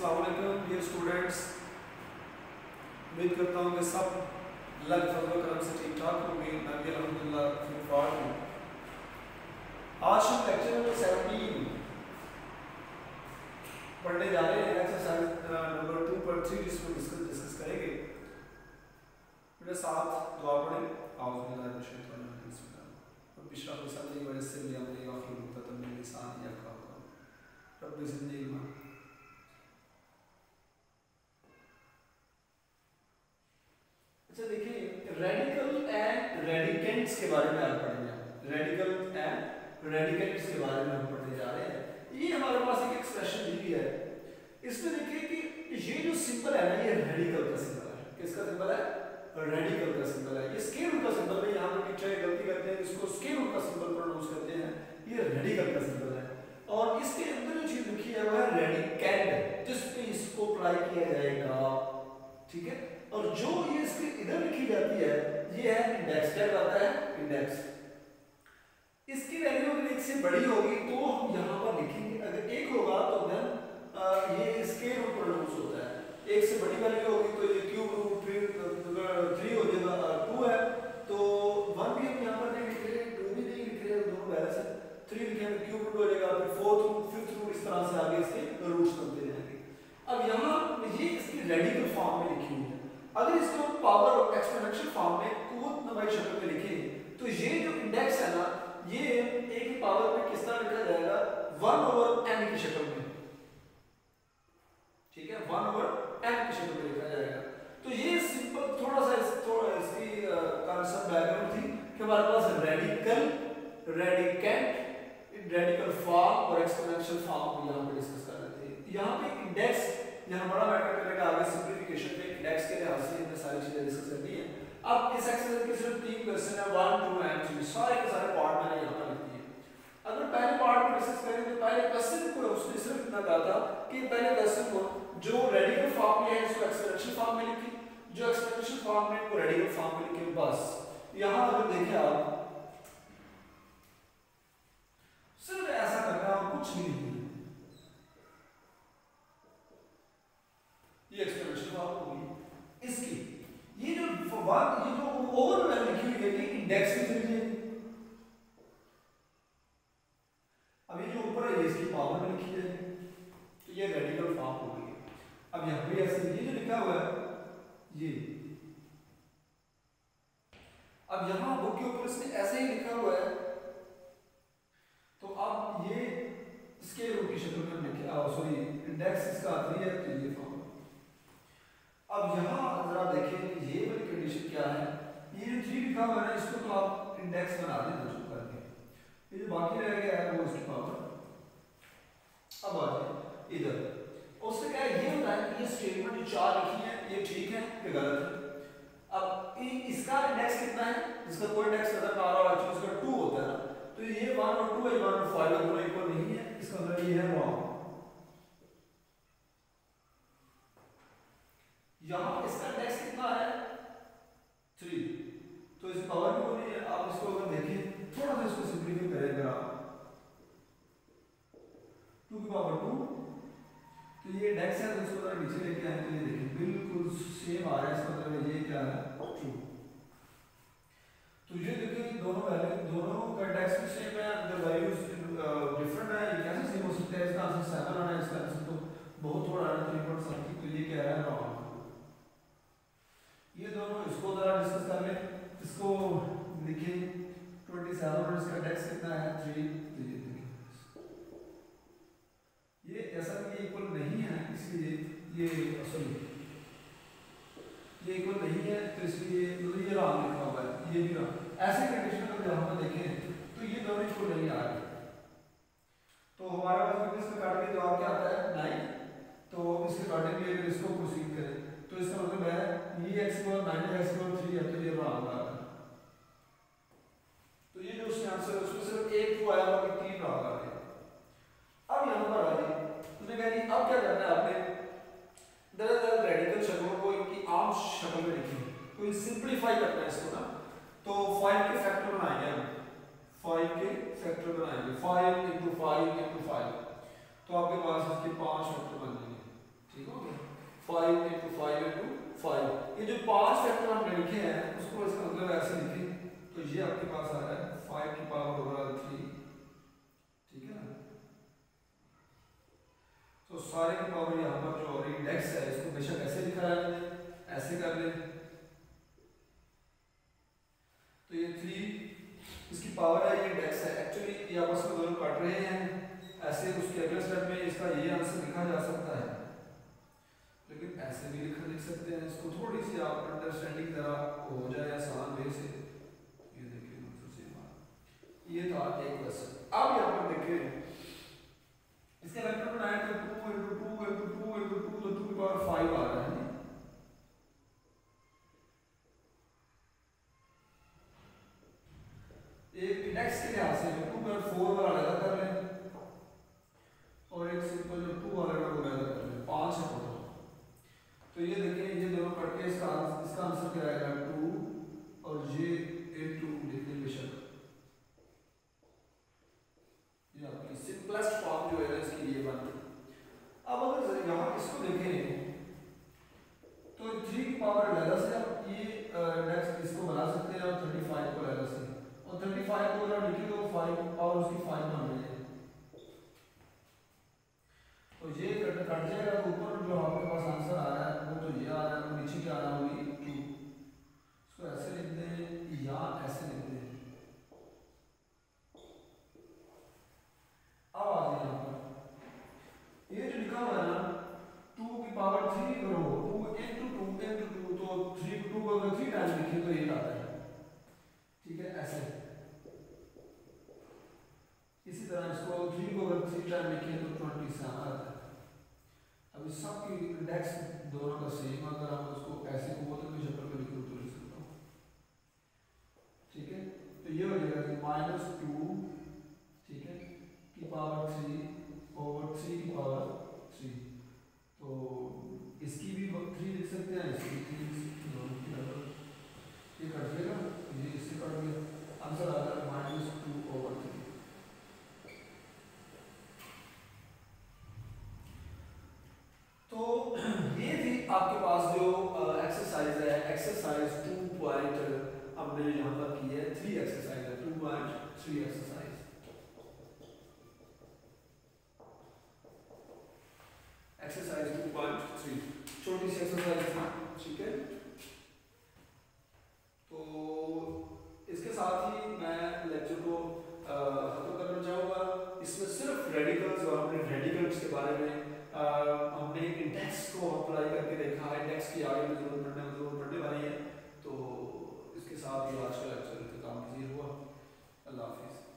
अस्सलाम dear students उम्मीद करता हूँ कि सब अल्लाह के फजल करम से ठीक ठाक होंगे। मैं भी अल्हम्दुलिल्लाह फिट फाट हूँ। आज हम लेक्चर नंबर सेवनटीन पढ़ने जा रहे हैं। एक्सरसाइज नंबर टू पर थ्री जिसको डिस्कस डिस्कस करेंगे। मेरे साथ दुआ पढ़ें। आउज़ बिल्लाहि मिनश शैतानिर रजीम। बिस्मिल्लाह रब्बि इश्रह ली सदरी व यस्सिर ली अमरी वाहलुल उक़दतम मिन लिसानी यफ़क़हू क़ौली रब्बि ज़िदनी इल्मा अच्छा देखिए रेडिकल एंड रेडिकेंट्स के बारे में आप पढ़ेंगे रेडिकल एंड रेडिकेंट्स के बारे में हम पढ़ने जा रहे हैं। ये हमारे पास एक एक्सप्रेशन दी हुई है। इसमें देखिए कि ये जो सिंबल है ना, ये रेडिकल का सिंबल है। किसका सिंबल है? रेडिकल का सिंबल है। ये स्केल रूट का सिंबल है। यहाँ पे टीचर गलती करते हैं, इसको स्केल रूट का सिंबल प्रोनाउंस करते हैं। ये रेडिकल का सिंबल है। और इसके अंदर जो चीज़ लिखी है, वो है रेडिकेंड जिस पे इसको अप्लाई किया जाएगा। ठीक है? और जो ये इसके इधर लिखी जाती है, ये है इंडेक्स क्या कहलाता है? इंडेक्स इसकी वैल्यू अगर एक से बड़ी होगी तो हम यहाँ पर लिखेंगे। अगर एक होगा तो देन ये स्केल रूट प्रोनाउंस होता है। एक से बड़ी वैल्यू होगी तो ये क्यूब रूट फिर थ्री हो जाएगा टू है तो वन भी हम यहाँ पर नहीं लिख रहे टू भी नहीं लिख रहे दोनों बैलेंस है। थ्री लिखेंगे क्यूब रूट हो जाएगा, फिर फोर्थ रूट फिफ्थ रूट इस तरह से आगे इसके रूट्स बनते जाएँगे। अब यहाँ ये इसकी रेडिकल फॉर्म में लिखी हुई है। अगर इसको पावर और एक्सपोनेंशियल फॉर्म में कुवत नमाई शक्ल में लिखें तो ये जो इंडेक्स है ना ये एक ही पावर में किस तरह लिखा जाएगा? वन ओवर एन की शक्ल में। ठीक है? वन ओवर एन की शक्ल में लिखा जाएगा। तो ये सिंपल थोड़ा सा इस, थोड़ा इसकी कंसेप्ट बैकग्राउंड थी कि हमारे पास रेडिकल रेडिकेंट रेडिकल फॉर्म और एक्सपोनेंशियल फॉर्म को यहाँ पे डिस्कस कर रहे थे। यहाँ पे इंडेक्स यहाँ बड़ा मैटर करेगा आगे सिंपलीफिकेशन पे। इंडेक्स के लिहाज से हमने सारी चीज़ें डिस्कस करनी है। अब इस एक्सरसाइज के सिर्फ़ तीन क्वेश्चन है 1 2 एंड 3 सारे के सारे पार्ट मैंने यहाँ पर लिख दिए। अगर पहले पार्ट को डिस्कस करें तो पहले क्वेश्चन को उसने सिर्फ़ इतना कहा था कि पहले क्वेश्चन को जो रेडिकल फॉर्म में है इसको एक्सपोनेंशियल फॉर्म में लिखी। जो एक्सपोनेंशियल फॉर्म में वो रेडिकल फॉर्म में लिखे। बस। यहाँ अगर देखें आप, सिर्फ़ ऐसा करना है कुछ नहीं ये एक्सपोनेंशियल फॉर्म होगी। इसकी जो ये जो ओवर में लिखी हुई है कि इंडेक्स की ज़रिए अब ये जो ऊपर है इसकी पावर में लिखी जाएगी तो ये रेडिकल फॉर्म हो गई अब यहाँ पे ऐसे ये जो लिखा हुआ है, ये। अब यहाँ बुक के ऊपर इसने ऐसे ही लिखा हुआ है तो अब ये स्केल रूट की शक्ल में लिखे सॉरी इंडेक्स इसका थ्री है तो ये फॉर्म अब यहाँ जरा देखें ये वाली कंडीशन क्या है ये जो थ्री लिखा हुआ है ना इसको तो आप इंडेक्स बना दें, दो करके। ये जो बाकी रह गया है, वो इसकी पावर अब आ जाए, इधर। उससे क्या ये होता है कि ये स्टेटमेंट जो चार लिखी है, ये ठीक है कि गलत है। अब इसका इंडेक्स कितना है? जिसका कोई इंडेक्स नज़र आ रहा है उसका टू होता है। ना तो ये वन और टू है वन और फाइव दोनों इक्वल नहीं है, इसका मतलब ये है रॉन्ग यहाँ इसका इंडेक्स कितना है? थ्री पावर नहीं है आप इसको अगर देखें, थोड़ा सा इसको सिंप्लीफाई करें अगर आप। टू की पावर टू तो ये इंडेक्स है तो इसको अगर नीचे लेके आए तो ये देखिए बिल्कुल सेम आ रहा है, इसका मतलब ये क्या है? टू तो ये देखिए, दोनों वैल्यू दोनों का इंडेक्स भी सेम है अगर वैल्यूज़ डिफरेंट है, ये कैसे सेम हो सकता है? इसका आंसर सेवन आना है, इसका आंसर तो बहुत थोड़ा आना थ्री पॉइंट समथिंग तो ये क्या है रॉन्ग ये दोनों इसको जरा डिस्कस कर लें। इसको लिखें। 27 और इसका इंडेक्स कितना है? 3 ये ऐसा कि इक्वल नहीं है, इसलिए ये सॉरी ये इक्वल नहीं है तो इसलिए मतलब ये रॉन्ग लिखा हुआ है, ये भी रॉन्ग ऐसे कंडीशन अगर यहाँ पर देखें तो ये दोनों इक्वल नहीं आ रहे. तो हमारा पास इसका काट के जवाब क्या आता है? नाइन तो इसके अकॉर्डिंगली अगर इसको प्रोसीड करें तो इसका मतलब है, ये x को माइनस x को 3 है तो ये रॉन्ग आ रहा है तो ये जो उसने आंसर है उसमें सिर्फ़ एक टू आया बाकी तीन रॉन्ग आ गए अब यहाँ पर आ जाइए उसने कहा जी अब क्या करना है आपने दरअसल रेडिकल शक्लों को इनकी आम शक्ल में लिखी कोई सिंपलीफाई करना है इसको ना। तो 5 के फैक्टर बनाएँगे हम। 5 के फैक्टर बनाएँगे। 5 5 5 तो आपके पास इसके पाँच फैक्टर बन जाएँगे। ठीक हो गया? Five into five into five ये जो पाँच फैक्टर हमने लिखे हैं, उसको इसका मतलब ऐसे लिखे। तो ये आपके पास आ रहा है। फाइव की पावर ओवर थ्री ठीक है ना तो सारे की पावर यहाँ पर जो और इंडेक्स है इसको बेशक ऐसे लिखा है ऐसे कर ले तो ये थ्री इसकी पावर है ये इंडेक्स है। एक्चुअली ये आपस में दोनों कट रहे हैं। ऐसे उसके अगले स्टेप में इसका ये आंसर लिखा जा सकता है। लेकिन ऐसे भी लिखा लिख सकते हैं। इसको थोड़ी सी आप अंडरस्टैंडिंग जरा हो जाए, आसान वे से। ये देखिए, ये था एक क्वेश्चन अब यहाँ पर देखिए इसके वेक्टर बनाए तो two into two into two into two तो टू की पावर फाइव आ रहा है एक इंडेक्स के लिहाज से 2 पर 4 वाला अलग कर लें और एक सिंपल जो टू वाला का अलग कर लें पाँच है टोटल तो ये देखें ये दोनों कट के इसका इसका आंसर क्या आएगा टू और ये एट टू लिख लें बेशक ये आपकी सिंपलेस्ट फॉर्म जो है इसकी ये बन अब अगर यहाँ इसको देखें तो थ्री की पावर इलेवन से आप ये नेक्स्ट इसको बना सकते हैं और थर्टी फाइव को इलेवन से और थर्टी फाइव को अगर लिखे तो फाइव पावर उसकी फाइव बन रही है तो ये कट कट जाएगा तो ऊपर जो आपके पास आंसर आ रहा है वो तो ये आ रहा है तो नीचे क्या आ रहा होगी टू इसको ऐसे लिख दें या ऐसे लिख दें अब आ जाए यहाँ पर ये जो लिखा हुआ है ना टू की पावर थ्री करो two into two into two तो थ्री टू को अगर थ्री टाइम लिखे तो ये आता है ठीक है ऐसे इसी तरह इसको थ्री को अगर थ्री टाइम लिखे तो ट्वेंटी सेवन आता है। अब इस सब की इंडेक्स दोनों का सेम अगर हम उसको ऐसे को बोलते तो शक्ल में लिखूँ तो लिख सकता हूँ। ठीक है? तो ये हो जाएगा कि माइनस टू ठीक है? की पावर थ्री ओवर थ्री की पावर थ्री तो इसकी भी थ्री लिख सकते हैं, इसकी थ्री लिख सकते हैं दोनों की लगभग ये कट जाएगा ये इससे कट गया आंसर आ जाएगा माइनस टू ओवर थ्री तो ये थी आपके पास जो एक्सरसाइज है एक्सरसाइज टू पॉइंट हमने यहाँ पर की है थ्री एक्सरसाइज है two point three exercise exercise two point three छोटी सी एक्सरसाइज थी ठीक है? तो इसके साथ ही मैं लेक्चर को खत्म करना चाहूँगा। इसमें सिर्फ़ रेडिकल्स और अपने रेडिकल्स के बारे में आ, हमने इंडेक्स को अप्लाई करके देखा इंडेक्स की आगे ज़रूरत पड़ने साथ ही आज का लेक्चर का काम हुआ। अल्लाह हाफिज़।